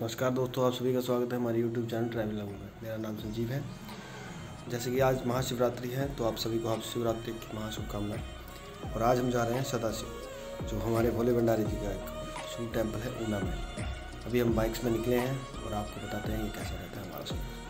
नमस्कार दोस्तों, आप सभी का स्वागत है हमारे यूट्यूब चैनल ट्रैवल में। मेरा नाम संजीव है। जैसे कि आज महाशिवरात्रि है तो आप सभी को आप शिवरात्रि की महाशुभकामनाएँ। और आज हम जा रहे हैं सदाशिव, जो हमारे भोले भंडारी जी का एक शिव टेंपल है, ऊना में। अभी हम बाइक्स में निकले हैं और आपको बताते हैं ये कैसा रहता है हमारा सफ़र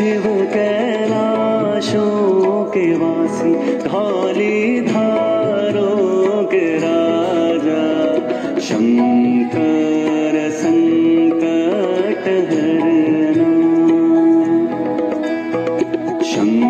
शिव कैलाशों के वासी धौली धारों के राजा। शंकर संकट हरना। शंकर